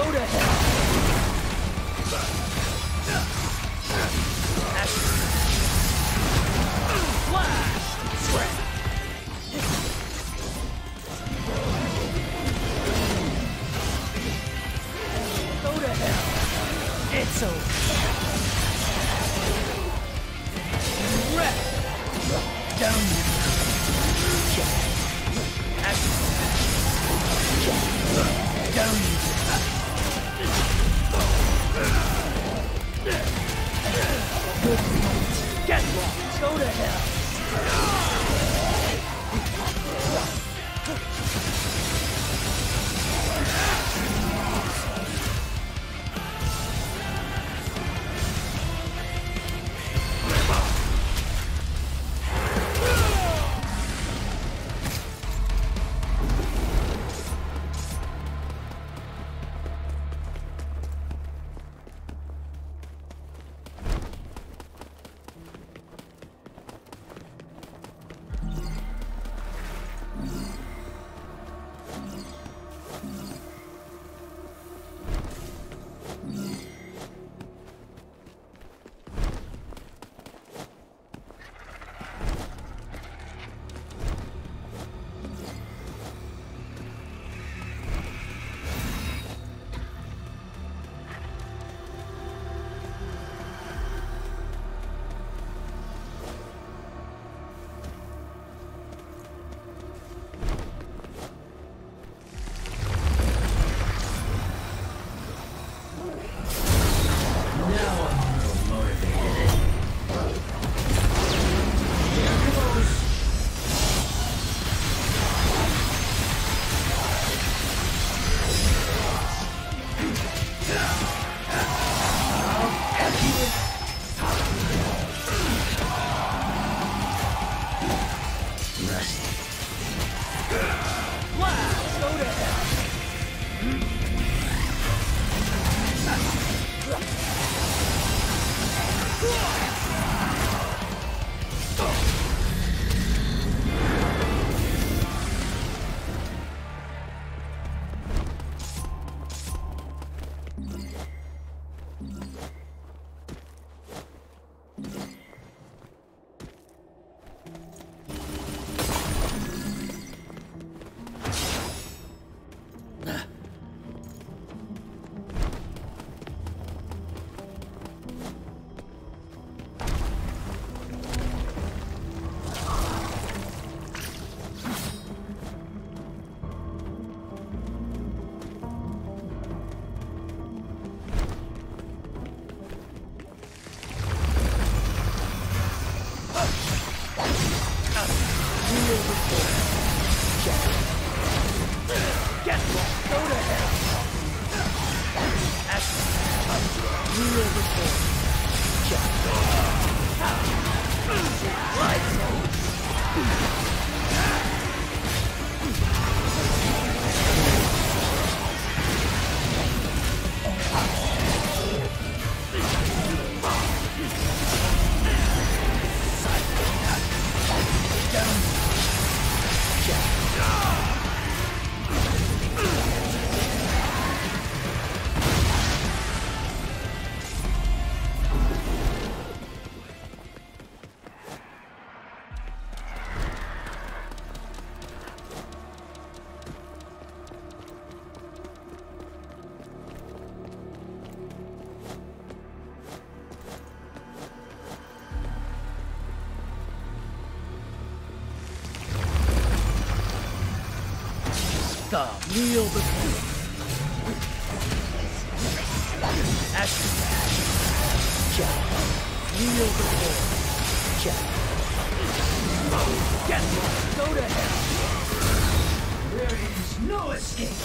Go to hell. Stop. Kneel before. Action. Check. Kneel before. Check. Get lost. Go to hell. There is no escape.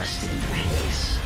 Rest in peace.